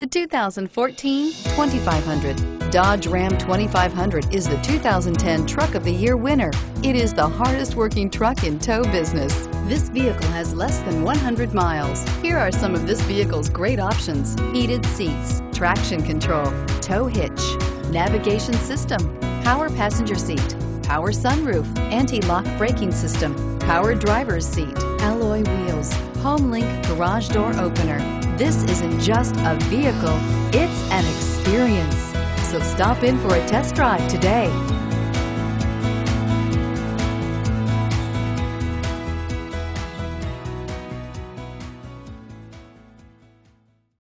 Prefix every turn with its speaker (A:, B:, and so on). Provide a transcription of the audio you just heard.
A: The 2014 2500. Dodge Ram 2500 is the 2010 Truck of the Year winner. It is the hardest working truck in tow business. This vehicle has less than 100 miles. Here are some of this vehicle's great options. Heated seats, traction control, tow hitch, navigation system, power passenger seat, power sunroof, anti-lock braking system, power driver's seat, alloy wheels, HomeLink garage door opener. This isn't just a vehicle, it's an experience. So stop in for a test drive today.